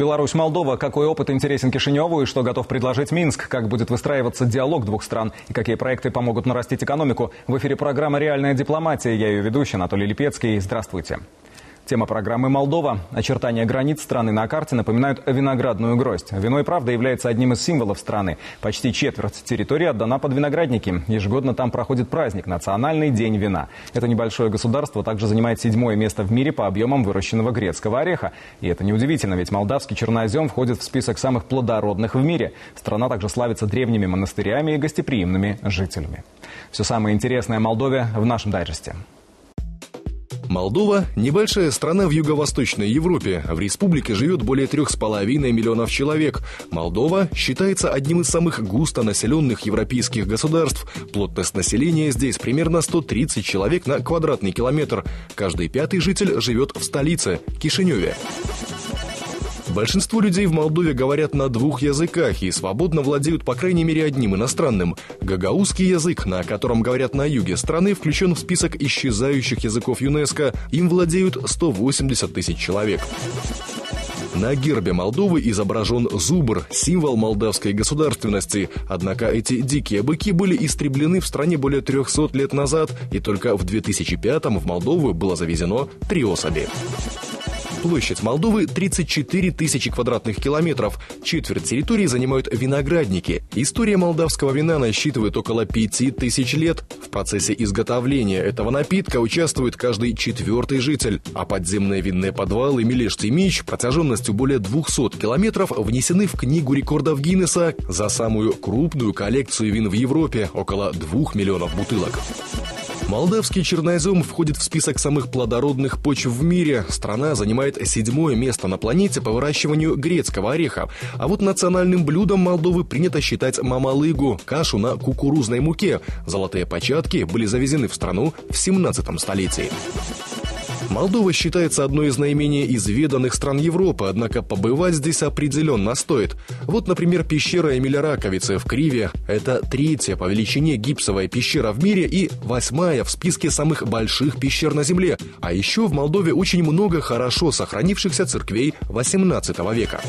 Беларусь-Молдова. Какой опыт интересен Кишиневу и что готов предложить Минск? Как будет выстраиваться диалог двух стран? И какие проекты помогут нарастить экономику? В эфире программа «Реальная дипломатия». Я ее ведущий Анатолий Липецкий. Здравствуйте. Тема программы «Молдова». Очертания границ страны на карте напоминают виноградную гроздь. Вино и правда является одним из символов страны. Почти четверть территории отдана под виноградники. Ежегодно там проходит праздник – Национальный день вина. Это небольшое государство также занимает седьмое место в мире по объемам выращенного грецкого ореха. И это неудивительно, ведь молдавский чернозем входит в список самых плодородных в мире. Страна также славится древними монастырями и гостеприимными жителями. Все самое интересное о Молдове в нашем дайджесте. Молдова – небольшая страна в Юго-Восточной Европе. В республике живет более трех с половиной миллионов человек. Молдова считается одним из самых густонаселенных европейских государств. Плотность населения здесь примерно 130 человек на квадратный километр. Каждый пятый житель живет в столице – Кишиневе. Большинство людей в Молдове говорят на двух языках и свободно владеют по крайней мере одним иностранным. Гагаузский язык, на котором говорят на юге страны, включен в список исчезающих языков ЮНЕСКО. Им владеют 180 тысяч человек. На гербе Молдовы изображен зубр, символ молдавской государственности. Однако эти дикие быки были истреблены в стране более 300 лет назад, и только в 2005-м в Молдову было завезено три особи. Площадь Молдовы 34 тысячи квадратных километров. Четверть территории занимают виноградники. История молдавского вина насчитывает около 5 тысяч лет. В процессе изготовления этого напитка участвует каждый четвертый житель. А подземные винные подвалы Милеш-Тимич протяженностью более 200 километров внесены в Книгу рекордов Гиннесса за самую крупную коллекцию вин в Европе – около 2 миллионов бутылок. Молдавский чернозем входит в список самых плодородных почв в мире. Страна занимает седьмое место на планете по выращиванию грецкого ореха. А вот национальным блюдом Молдовы принято считать мамалыгу – кашу на кукурузной муке. Золотые початки были завезены в страну в 17 столетии. Молдова считается одной из наименее изведанных стран Европы, однако побывать здесь определенно стоит. Вот, например, пещера Эмиля Раковицы в Криве. Это третья по величине гипсовая пещера в мире и восьмая в списке самых больших пещер на Земле. А еще в Молдове очень много хорошо сохранившихся церквей 18 века.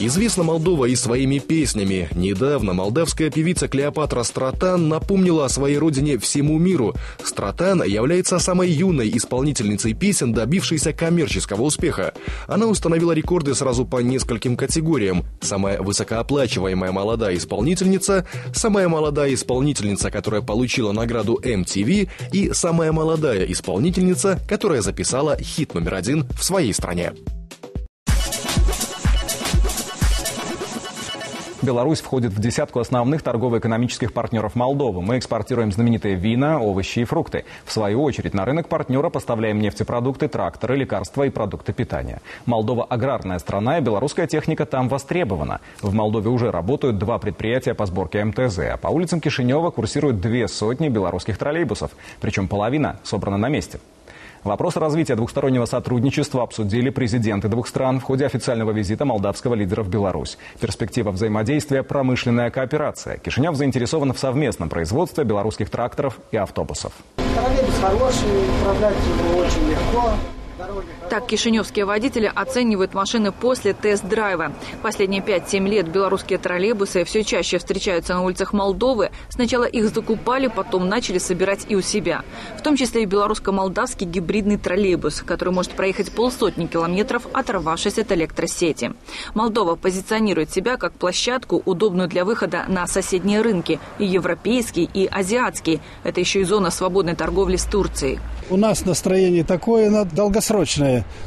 Известна Молдова и своими песнями. Недавно молдавская певица Клеопатра Стратан напомнила о своей родине всему миру. Стратан является самой юной исполнительницей песен, добившейся коммерческого успеха. Она установила рекорды сразу по нескольким категориям. Самая высокооплачиваемая молодая исполнительница, самая молодая исполнительница, которая получила награду MTV и самая молодая исполнительница, которая записала хит номер один в своей стране. Беларусь входит в десятку основных торгово-экономических партнеров Молдовы. Мы экспортируем знаменитые вина, овощи и фрукты. В свою очередь на рынок партнера поставляем нефтепродукты, тракторы, лекарства и продукты питания. Молдова – аграрная страна, и белорусская техника там востребована. В Молдове уже работают два предприятия по сборке МТЗ, а по улицам Кишинева курсируют две сотни белорусских троллейбусов. Причем половина собрана на месте. Вопрос развития двухстороннего сотрудничества обсудили президенты двух стран в ходе официального визита молдавского лидера в Беларусь. Перспектива взаимодействия – промышленная кооперация. Кишинев заинтересован в совместном производстве белорусских тракторов и автобусов. Хороший, управлять его очень легко. Так кишиневские водители оценивают машины после тест-драйва. Последние 5-7 лет белорусские троллейбусы все чаще встречаются на улицах Молдовы. Сначала их закупали, потом начали собирать и у себя. В том числе и белорусско-молдавский гибридный троллейбус, который может проехать полсотни километров, оторвавшись от электросети. Молдова позиционирует себя как площадку, удобную для выхода на соседние рынки – и европейский, и азиатский. Это еще и зона свободной торговли с Турцией. У нас настроение такое на долгосрочное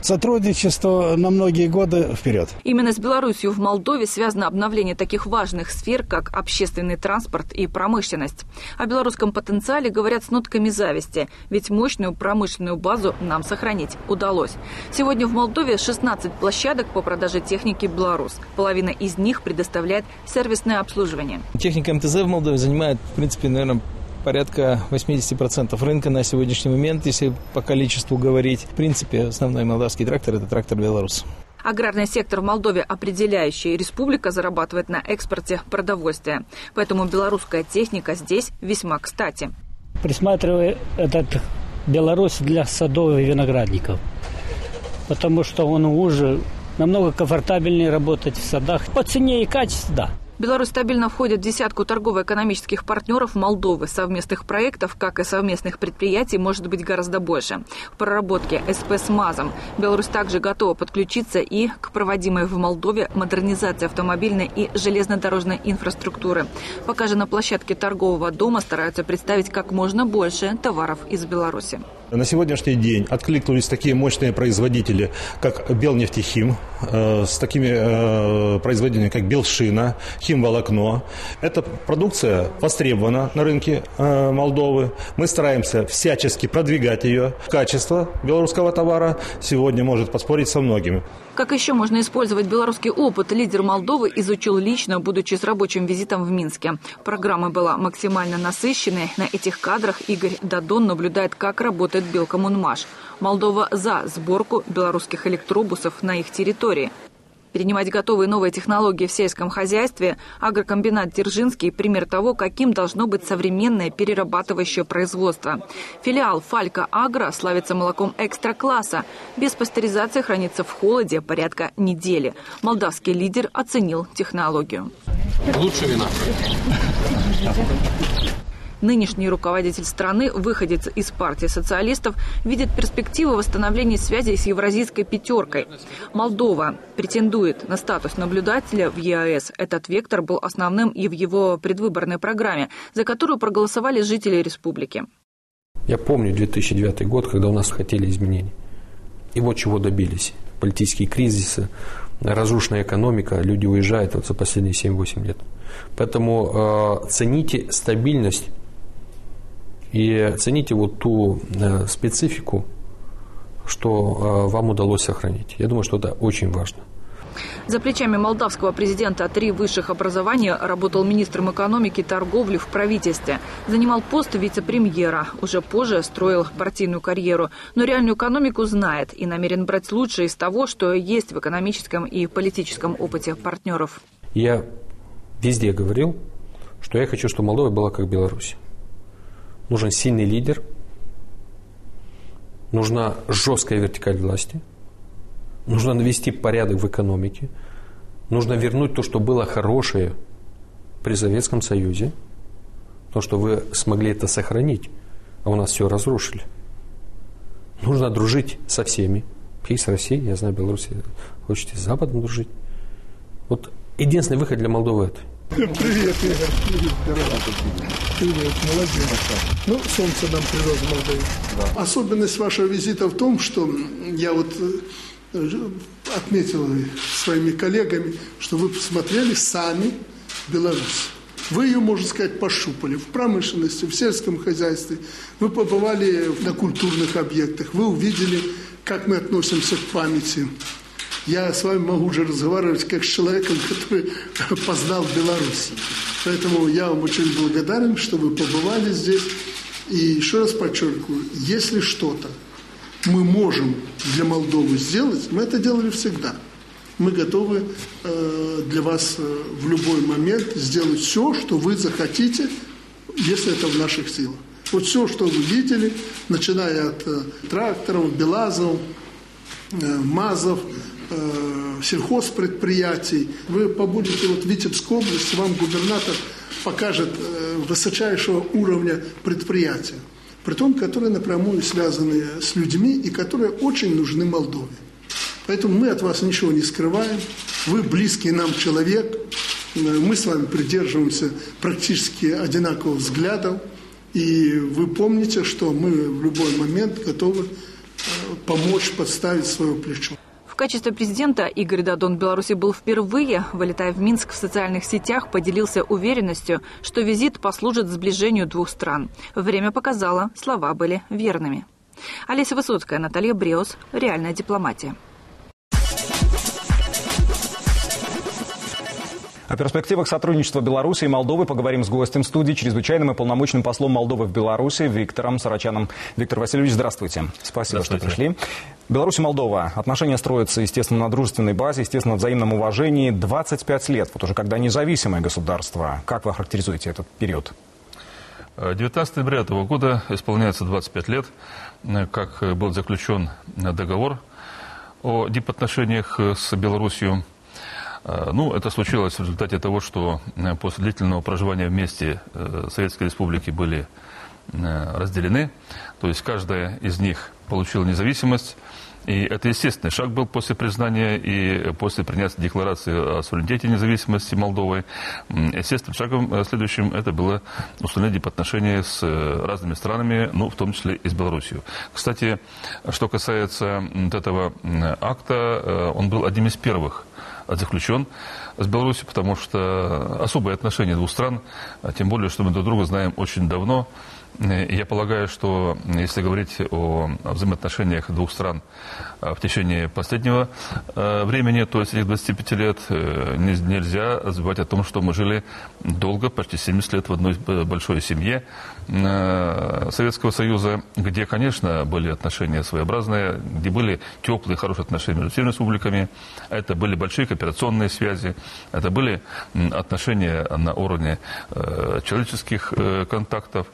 сотрудничество на многие годы вперед. Именно с Беларусью в Молдове связано обновление таких важных сфер, как общественный транспорт и промышленность. О белорусском потенциале говорят с нотками зависти, ведь мощную промышленную базу нам сохранить удалось. Сегодня в Молдове 16 площадок по продаже техники «Беларусь». Половина из них предоставляет сервисное обслуживание. Техника МТЗ в Молдове занимает, в принципе, наверное, порядка 80% рынка на сегодняшний момент, если по количеству говорить. В принципе, основной молдавский трактор – это трактор «Беларус». Аграрный сектор в Молдове определяющий. Республика зарабатывает на экспорте продовольствия. Поэтому белорусская техника здесь весьма кстати. Присматриваю этот Беларусь для садов и виноградников. Потому что он уже намного комфортабельнее работать в садах. По цене и качеству, да. Беларусь стабильно входит в десятку торгово-экономических партнеров Молдовы. Совместных проектов, как и совместных предприятий, может быть гораздо больше. В проработке СП с МАЗом Беларусь также готова подключиться и к проводимой в Молдове модернизации автомобильной и железнодорожной инфраструктуры. Пока же на площадке торгового дома стараются представить как можно больше товаров из Беларуси. На сегодняшний день откликнулись такие мощные производители, как Белнефтехим, э, с такими э, производителями, как Белшина, Химволокно. Эта продукция востребована на рынке э, Молдовы. Мы стараемся всячески продвигать ее. Качество белорусского товара сегодня может поспорить со многими. Как еще можно использовать белорусский опыт, лидер Молдовы изучил лично, будучи с рабочим визитом в Минске. Программа была максимально насыщенной. На этих кадрах Игорь Дадон наблюдает, как работает Белкоммунмаш. Молдова за сборку белорусских электробусов на их территории. Перенимать готовые новые технологии в сельском хозяйстве агрокомбинат Дзержинский – пример того, каким должно быть современное перерабатывающее производство. Филиал «Фалька Агро» славится молоком экстра-класса. Без пастеризации хранится в холоде порядка недели. Молдавский лидер оценил технологию. Лучше вина. Нынешний руководитель страны, выходец из партии социалистов, видит перспективы восстановления связи с евразийской пятеркой. Молдова претендует на статус наблюдателя в ЕАЭС. Этот вектор был основным и в его предвыборной программе, за которую проголосовали жители республики. Я помню 2009 год, когда у нас хотели изменений. И вот чего добились. Политические кризисы, разрушенная экономика, люди уезжают вот за последние 7-8 лет. Поэтому э, цените стабильность и цените вот ту э, специфику, что э, вам удалось сохранить. Я думаю, что это очень важно. За плечами молдавского президента три высших образования работал министром экономики и торговли в правительстве. Занимал пост вице-премьера. Уже позже строил партийную карьеру. Но реальную экономику знает и намерен брать лучшее из того, что есть в экономическом и политическом опыте партнеров. Я везде говорил, что я хочу, чтобы Молдова была как Беларусь. Нужен сильный лидер, нужна жесткая вертикаль власти, нужно навести порядок в экономике, нужно вернуть то, что было хорошее при Советском Союзе, то, что вы смогли это сохранить, а у нас все разрушили. Нужно дружить со всеми. И с Россией, я знаю, Беларусь хочет с Западом дружить. Вот единственный выход для Молдовы это – Привет, Игорь. Привет, Привет, молодец. Ну, солнце нам привез Молдову. Да. Особенность вашего визита в том, что я вот э, отметил своими коллегами, что вы посмотрели сами Беларусь. Вы ее, можно сказать, пощупали в промышленности, в сельском хозяйстве. Вы побывали на культурных объектах. Вы увидели, как мы относимся к памяти я с вами могу уже разговаривать как с человеком, который познал Беларусь. Поэтому я вам очень благодарен, что вы побывали здесь. И еще раз подчеркиваю, если что-то мы можем для Молдовы сделать, мы это делали всегда. Мы готовы э, для вас э, в любой момент сделать все, что вы захотите, если это в наших силах. Вот все, что вы видели, начиная от э, тракторов, Белазов, э, МАЗов, э, сельхозпредприятий. Вы побудете вот в Витебской области, вам губернатор покажет э, высочайшего уровня предприятия, при том, которые напрямую связаны с людьми и которые очень нужны Молдове. Поэтому мы от вас ничего не скрываем. Вы близкий нам человек. Э, мы с вами придерживаемся практически одинаковых взглядов. И вы помните, что мы в любой момент готовы помочь подставить свое плечо качестве президента Игорь Дадон Беларуси был впервые. Вылетая в Минск в социальных сетях, поделился уверенностью, что визит послужит сближению двух стран. Время показало, слова были верными. Олеся Высоцкая, Наталья Бреус. Реальная дипломатия. О перспективах сотрудничества Беларуси и Молдовы поговорим с гостем студии, чрезвычайным и полномочным послом Молдовы в Беларуси Виктором Сарачаном. Виктор Васильевич, здравствуйте. Спасибо, здравствуйте. что пришли. Беларусь и Молдова. Отношения строятся, естественно, на дружественной базе, естественно, на взаимном уважении. 25 лет, вот уже когда независимое государство. Как вы характеризуете этот период? 19 ноября этого года исполняется 25 лет, как был заключен договор о дипотношениях с Беларусью. Э, ну, это случилось в результате того, что э, после длительного проживания вместе э, Советской Республики были разделены. То есть каждая из них получила независимость. И это естественный шаг был после признания и после принятия декларации о суверенитете и независимости Молдовы. Естественным шагом следующим это было установление отношений с разными странами, ну, в том числе и с Беларусью. Кстати, что касается вот этого акта, он был одним из первых заключен с Беларусью, потому что особые отношения двух стран, а тем более, что мы друг друга знаем очень давно. Я полагаю, что если говорить о взаимоотношениях двух стран а, в течение последнего а, времени, то есть этих 25 лет, э, нельзя забывать о том, что мы жили долго, почти 70 лет в одной большой семье э, Советского Союза, где, конечно, были отношения своеобразные, где были теплые, хорошие отношения между всеми республиками. Это были большие кооперационные связи, это были отношения на уровне э, человеческих контактов.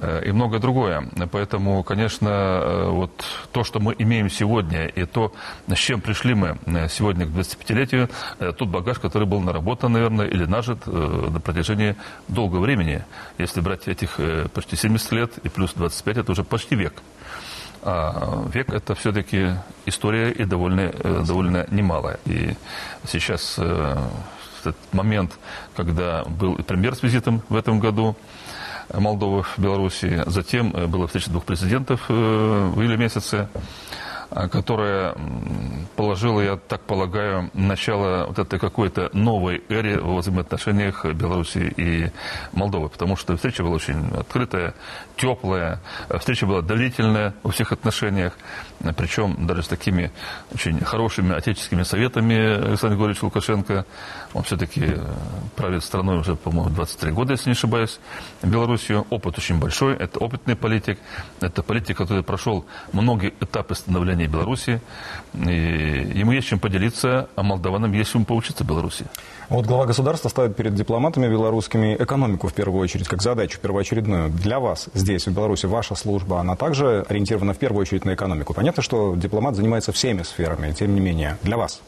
Э, и многое другое. Поэтому, конечно, э, вот то, что мы имеем сегодня, и то, с чем пришли мы э, сегодня к 25-летию, тот багаж, который был наработан, наверное, или нажит на протяжении долгого времени. Если брать этих почти 70 лет и плюс 25, это уже почти век. А век – это все-таки история и довольно, довольно немалая. И сейчас этот момент, когда был премьер с визитом в этом году, Молдовы в Беларуси. Затем э, была встреча двух президентов э, в июле месяце. А, которая положила, я так полагаю, начало вот этой какой-то новой эре в взаимоотношениях Беларуси и Молдовы. Потому что встреча была очень открытая, теплая, встреча была длительная во всех отношениях, причем даже с такими очень хорошими отеческими советами Александр Григорьевич Лукашенко. Он все-таки правит страной уже, по-моему, 23 года, если не ошибаюсь, Белоруссию. Опыт очень большой, это опытный политик, это политик, который прошел многие этапы становления Беларуси. Ему есть чем поделиться, а молдаванам есть чем поучиться Беларуси. Вот глава государства ставит перед дипломатами белорусскими экономику в первую очередь, как задачу первоочередную. Для вас здесь, в Беларуси, ваша служба, она также ориентирована в первую очередь на экономику. Понятно, что дипломат занимается всеми сферами, тем не менее, для вас.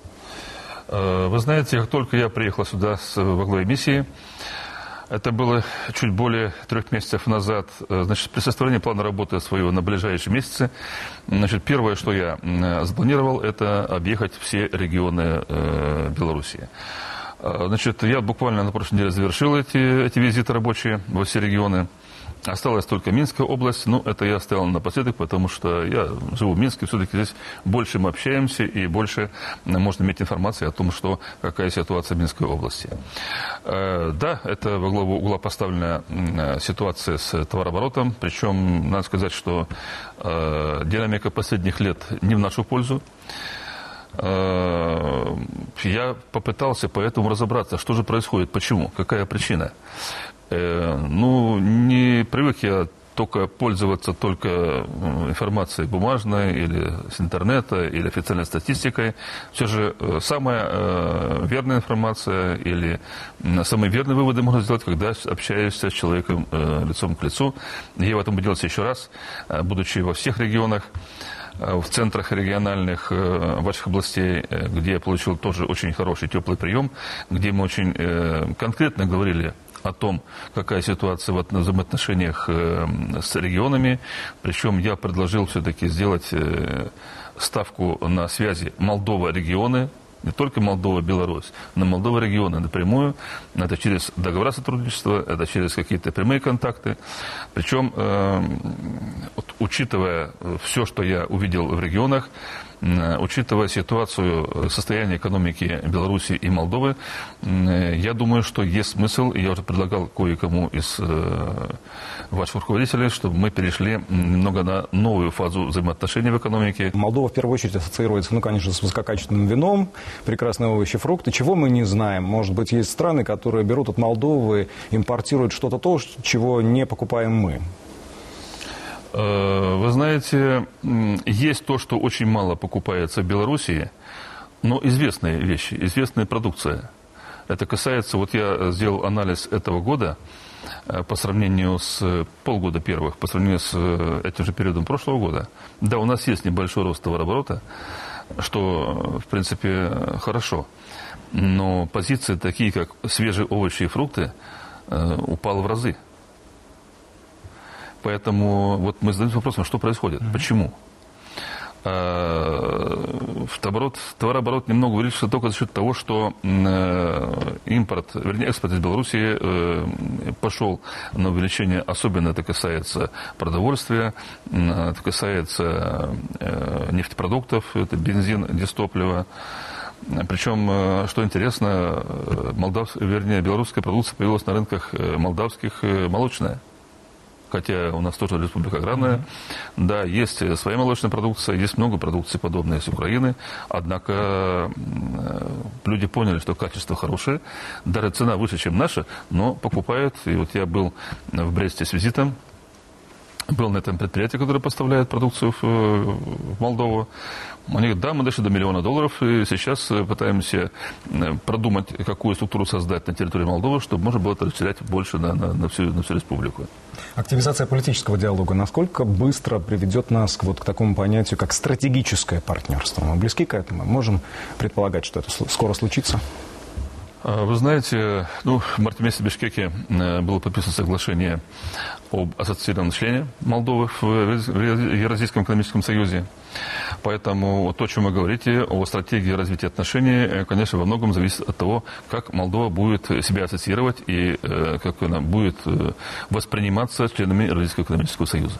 Э, вы знаете, как только я приехал сюда с, во главе миссии, это было чуть более трех месяцев назад. Э, значит, при составлении плана работы своего на ближайшие месяцы, значит, первое, что я запланировал, это объехать все регионы э, Белоруссии. Э, значит, я буквально на прошлой неделе завершил эти, эти визиты рабочие во все регионы. Осталась только Минская область, ну, это я оставил напоследок, потому что я живу в Минске, все-таки здесь больше мы общаемся и больше можно иметь информацию о том, что, какая ситуация в Минской области. Э, да, это во главу угла поставлена ситуация с товарооборотом, причем, надо сказать, что э, динамика последних лет не в нашу пользу. Э, я попытался поэтому разобраться, что же происходит, почему, какая причина. Э, ну, не привык я только пользоваться только э, информацией бумажной или с интернета, или официальной статистикой. Все же э, самая верная информация или самые верные выводы можно сделать, когда общаешься с человеком лицом к лицу. Я в этом убедился еще раз, будучи во всех регионах в центрах региональных ваших областей, где я получил тоже очень хороший теплый прием, где мы очень конкретно говорили о том, какая ситуация в взаимоотношениях э, с регионами. Причем я предложил все-таки сделать э, ставку на связи Молдова-регионы, не только Молдова, Беларусь, но Молдова регионы напрямую. Это через договора сотрудничества, это через какие-то прямые контакты. Причем, э, вот, учитывая все, что я увидел в регионах, учитывая ситуацию э, состояния экономики Беларуси и Молдовы, э, я думаю, что есть смысл, я уже предлагал кое-кому из э, ваших руководителей, чтобы мы перешли немного на новую фазу взаимоотношений в экономике. Молдова в первую очередь ассоциируется, ну, конечно, с высококачественным вином, прекрасные овощи, фрукты. Чего мы не знаем? Может быть, есть страны, которые берут от Молдовы, импортируют что-то то, чего не покупаем мы? Э, вы знаете, есть то, что очень мало покупается в Белоруссии, но известные вещи, известная продукция. Это касается, вот я сделал анализ этого года э, по сравнению с полгода первых, по сравнению с э, этим же периодом прошлого года. Да, у нас есть небольшой рост товарооборота, что, в принципе, хорошо. Но позиции такие, как свежие овощи и фрукты, упал в разы. Поэтому вот мы задаемся вопросом, что происходит, mm-hmm. почему. Товарооборот, товарооборот немного увеличился только за счет того, что э, импорт, вернее, экспорт из Беларуси э, пошел на увеличение. Особенно это касается продовольствия, это касается э, нефтепродуктов, это бензин, дистопливо. Причем, что интересно, молдав, вернее, белорусская продукция появилась на рынках молдавских молочная хотя у нас тоже республика аграрная. Mm-hmm. Да, есть своя молочная продукция, есть много продукции подобной из Украины, однако люди поняли, что качество хорошее, даже цена выше, чем наша, но покупают. И вот я был в Бресте с визитом, был на этом предприятии, которое поставляет продукцию в, в Молдову. Они говорят, да, мы дошли до миллиона долларов, и сейчас э, пытаемся э, продумать, какую структуру создать на территории Молдовы, чтобы можно было это расширять больше на, на, на, всю, на всю республику. Активизация политического диалога насколько быстро приведет нас к, вот, к такому понятию, как стратегическое партнерство? Мы близки к этому? Можем предполагать, что это скоро случится? А, вы знаете, ну, в марте месяце в Бишкеке э, было подписано соглашение об ассоциированном члене Молдовы в Евразийском экономическом союзе. Поэтому то, о чем вы говорите, о стратегии развития отношений, э, конечно, во многом зависит от того, как Молдова будет себя ассоциировать и э, как она будет э, восприниматься членами Российского экономического союза.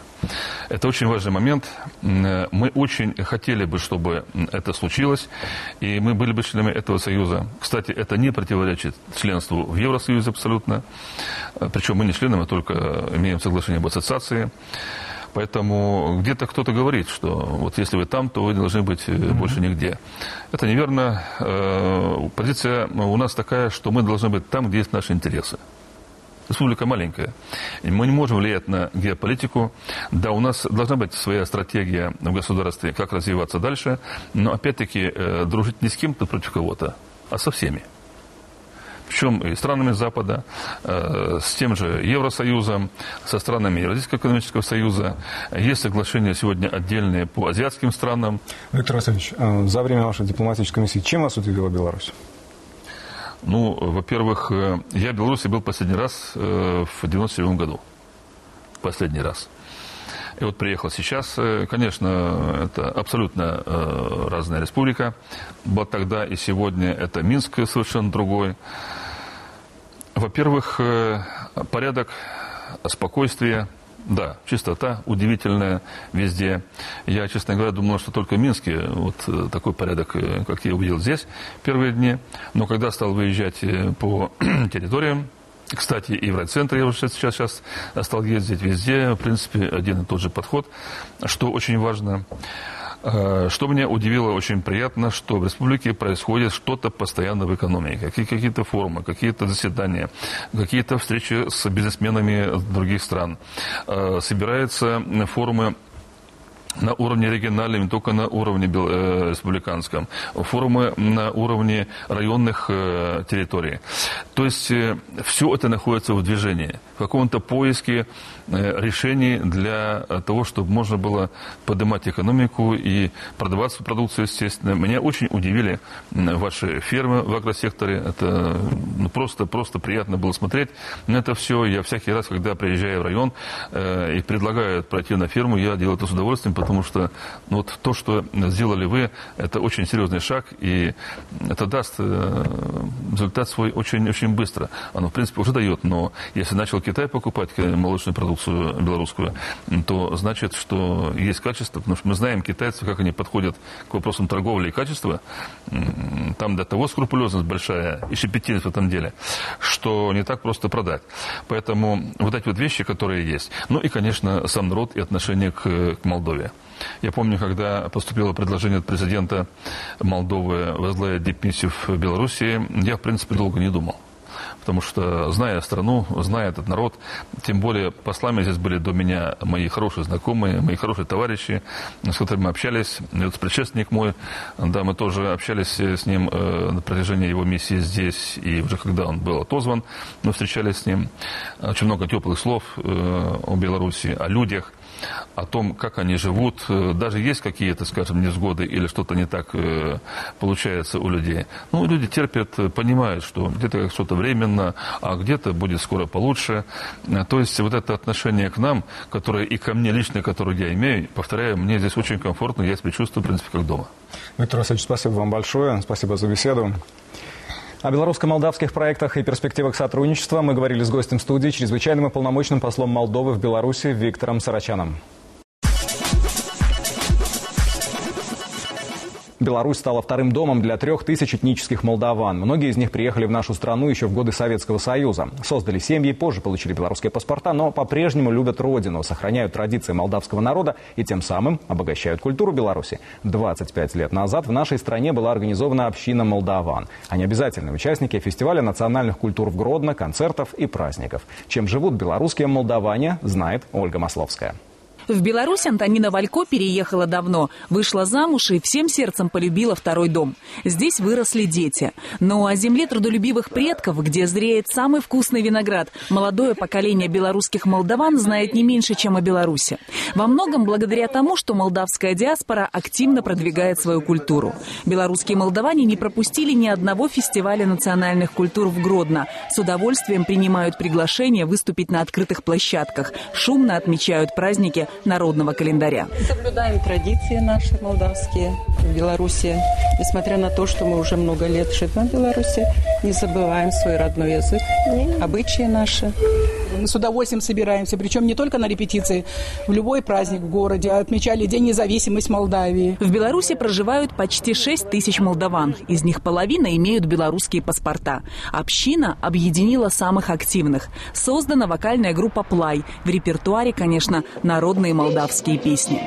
Это очень важный момент. Мы очень хотели бы, чтобы это случилось, и мы были бы членами этого союза. Кстати, это не противоречит членству в Евросоюзе абсолютно. Причем мы не члены, мы только имеем соглашение об ассоциации. Поэтому где-то кто-то говорит, что вот если вы там, то вы должны быть mm-hmm. больше нигде. Это неверно. Э, позиция у нас такая, что мы должны быть там, где есть наши интересы. Республика маленькая. Мы не можем влиять на геополитику. Да, у нас должна быть своя стратегия в государстве, как развиваться дальше. Но опять-таки э, дружить не с кем-то против кого-то, а со всеми причем и странами Запада, э, с тем же Евросоюзом, со странами Евразийского экономического союза. Есть соглашения сегодня отдельные по азиатским странам. Виктор Васильевич, э, за время вашей дипломатической миссии чем вас удивила Беларусь? Ну, во-первых, э, я в Беларуси был последний раз в 97 году. Последний раз. И вот приехал сейчас, конечно, это абсолютно разная республика. Вот тогда и сегодня это Минск совершенно другой. Во-первых, э, порядок, спокойствие, да, чистота удивительная везде. Я, честно говоря, думал, что только в Минске вот э, такой порядок, э, как я увидел здесь первые дни. Но когда стал выезжать по территориям, кстати, и в райцентре я уже сейчас, сейчас стал ездить везде, в принципе, один и тот же подход, что очень важно. Э, что меня удивило очень приятно, что в республике происходит что-то постоянно в экономике. Какие-то форумы, какие-то заседания, какие-то встречи с бизнесменами других стран. Э, собираются форумы на уровне региональном, не только на уровне э, республиканском, форумы на уровне районных э, территорий. То есть э, все это находится в движении, в каком-то поиске э, решений для того, чтобы можно было поднимать экономику и продавать свою продукцию, естественно. Меня очень удивили ваши фермы в агросекторе. Это ну, просто, просто приятно было смотреть на это все. Я всякий раз, когда приезжаю в район э, и предлагают пройти на ферму, я делаю это с удовольствием, потому что ну, вот то, что сделали вы, это очень серьезный шаг, и это даст э, результат свой очень-очень быстро. Оно, в принципе, уже дает, но если начал Китай покупать молочную продукцию белорусскую, то значит, что есть качество, потому что мы знаем китайцев, как они подходят к вопросам торговли и качества. Там до того скрупулезность большая и щепетильность в этом деле, что не так просто продать. Поэтому вот эти вот вещи, которые есть. Ну и, конечно, сам народ и отношение к, к Молдове. Я помню, когда поступило предложение от президента Молдовы возглавить дипмиссию в Беларуси, я, в принципе, долго не думал. Потому что, зная страну, зная этот народ, тем более послами здесь были до меня мои хорошие знакомые, мои хорошие товарищи, с которыми мы общались. И вот предшественник мой, да, мы тоже общались с ним э, на протяжении его миссии здесь, и уже когда он был отозван, мы встречались с ним. Очень много теплых слов э, о Беларуси, о людях – о том, как они живут. Э, даже есть какие-то, скажем, невзгоды или что-то не так э, получается у людей. Ну, люди терпят, э, понимают, что где-то что-то временно, а где-то будет скоро получше. То есть вот это отношение к нам, которое и ко мне лично, которое я имею, повторяю, мне здесь очень комфортно, я себя чувствую, в принципе, как дома. Виктор Васильевич, спасибо вам большое. Спасибо за беседу. О белорусско-молдавских проектах и перспективах сотрудничества мы говорили с гостем студии, чрезвычайным и полномочным послом Молдовы в Беларуси Виктором Сарачаном. Беларусь стала вторым домом для трех тысяч этнических молдаван. Многие из них приехали в нашу страну еще в годы Советского Союза. Создали семьи, позже получили белорусские паспорта, но по-прежнему любят родину, сохраняют традиции молдавского народа и тем самым обогащают культуру Беларуси. 25 лет назад в нашей стране была организована община молдаван. Они обязательные участники фестиваля национальных культур в Гродно, концертов и праздников. Чем живут белорусские молдаване, знает Ольга Масловская. В Беларусь Антонина Валько переехала давно, вышла замуж и всем сердцем полюбила второй дом. Здесь выросли дети. Но о земле трудолюбивых предков, где зреет самый вкусный виноград, молодое поколение белорусских молдаван знает не меньше, чем о Беларуси. Во многом благодаря тому, что молдавская диаспора активно продвигает свою культуру. Белорусские молдаване не пропустили ни одного фестиваля национальных культур в Гродно. С удовольствием принимают приглашение выступить на открытых площадках. Шумно отмечают праздники народного календаря. Соблюдаем традиции наши молдавские в Беларуси. Несмотря на то, что мы уже много лет живем в Беларуси, не забываем свой родной язык, обычаи наши. Мы с удовольствием собираемся, причем не только на репетиции, в любой праздник в городе. Отмечали День независимости Молдавии. В Беларуси проживают почти 6 тысяч молдаван. Из них половина имеют белорусские паспорта. Община объединила самых активных. Создана вокальная группа «Плай». В репертуаре, конечно, народные молдавские песни.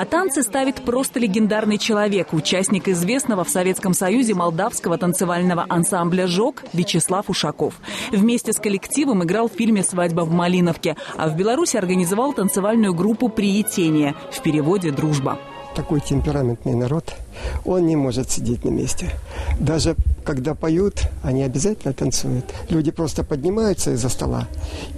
А танцы ставит просто легендарный человек, участник известного в Советском Союзе молдавского танцевального ансамбля «Жок» Вячеслав Ушаков. Вместе с коллективом играл в фильме «Свадьба в Малиновке», а в Беларуси организовал танцевальную группу «Приетение» в переводе «Дружба». Такой темпераментный народ – он не может сидеть на месте. Даже когда поют, они обязательно танцуют. Люди просто поднимаются из-за стола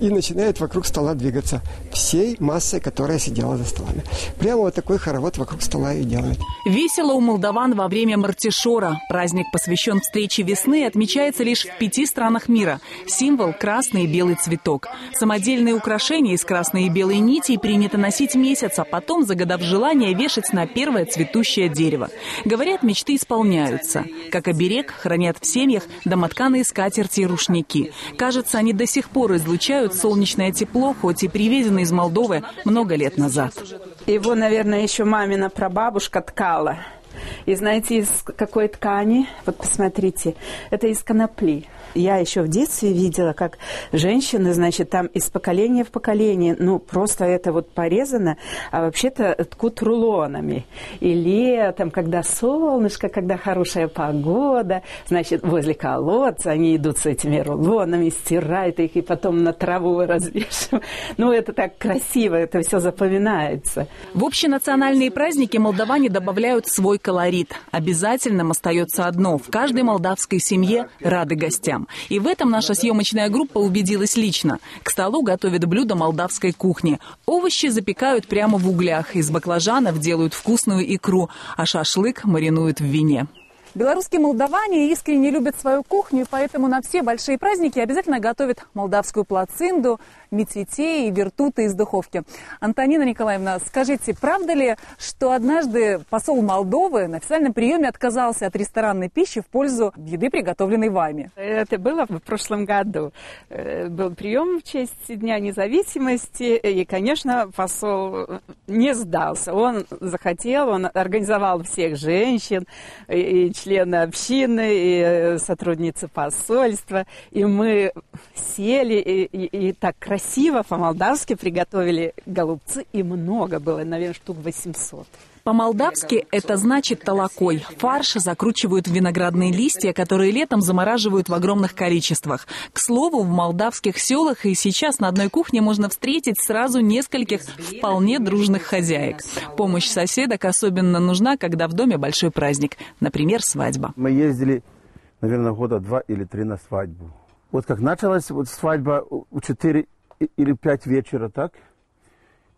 и начинают вокруг стола двигаться всей массой, которая сидела за столами. Прямо вот такой хоровод вокруг стола и делают. Весело у молдаван во время Мартишора. Праздник посвящен встрече весны отмечается лишь в пяти странах мира. Символ – красный и белый цветок. Самодельные украшения из красной и белой нитей принято носить месяц, а потом, загадав желание, вешать на первое цветущее дерево. Говорят, мечты исполняются. Как оберег хранят в семьях домотканые скатерти и рушники. Кажется, они до сих пор излучают солнечное тепло, хоть и привезены из Молдовы много лет назад. Его, наверное, еще мамина прабабушка ткала. И знаете, из какой ткани? Вот посмотрите, это из конопли. Я еще в детстве видела, как женщины, значит, там из поколения в поколение, ну, просто это вот порезано, а вообще-то ткут рулонами. И летом, когда солнышко, когда хорошая погода, значит, возле колодца они идут с этими рулонами, стирают их и потом на траву развешивают. Ну, это так красиво, это все запоминается. В общенациональные праздники молдаване добавляют свой колорит. Обязательным остается одно. В каждой молдавской семье рады гостям гостям. И в этом наша съемочная группа убедилась лично. К столу готовят блюда молдавской кухни. Овощи запекают прямо в углях. Из баклажанов делают вкусную икру, а шашлык маринуют в вине. Белорусские молдаване искренне любят свою кухню, поэтому на все большие праздники обязательно готовят молдавскую плацинду метвитей и вертуты из духовки. Антонина Николаевна, скажите, правда ли, что однажды посол Молдовы на официальном приеме отказался от ресторанной пищи в пользу еды, приготовленной вами? Это было в прошлом году. Э, был прием в честь Дня независимости, и, конечно, посол не сдался. Он захотел, он организовал всех женщин, и члены общины, и сотрудницы посольства, и мы сели, и, и, и так красиво по-молдавски приготовили голубцы, и много было, наверное, штук 800. По-молдавски это значит толокой. Фарш закручивают в виноградные листья, которые летом замораживают в огромных количествах. К слову, в молдавских селах и сейчас на одной кухне можно встретить сразу нескольких вполне дружных хозяек. Помощь соседок особенно нужна, когда в доме большой праздник, например, свадьба. Мы ездили, наверное, года два или три на свадьбу. Вот как началась вот свадьба у 4 или 5 вечера, так,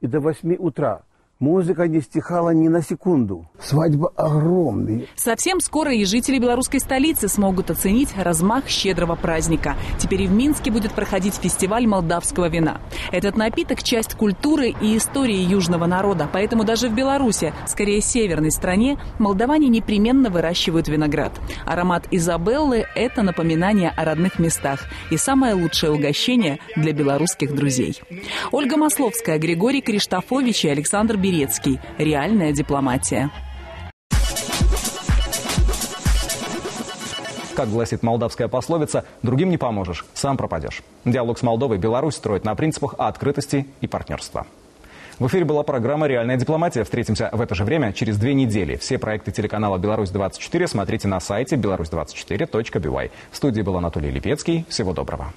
и до 8 утра – Музыка не стихала ни на секунду. Свадьба огромная. Совсем скоро и жители белорусской столицы смогут оценить размах щедрого праздника. Теперь и в Минске будет проходить фестиваль молдавского вина. Этот напиток – часть культуры и истории южного народа. Поэтому даже в Беларуси, скорее северной стране, молдаване непременно выращивают виноград. Аромат Изабеллы – это напоминание о родных местах и самое лучшее угощение для белорусских друзей. Ольга Масловская, Григорий Криштофович и Александр Берецкий. Реальная дипломатия. Как гласит молдавская пословица, другим не поможешь, сам пропадешь. Диалог с Молдовой Беларусь строит на принципах открытости и партнерства. В эфире была программа «Реальная дипломатия». Встретимся в это же время через две недели. Все проекты телеканала «Беларусь-24» смотрите на сайте беларусь24.by. В студии был Анатолий Липецкий. Всего доброго.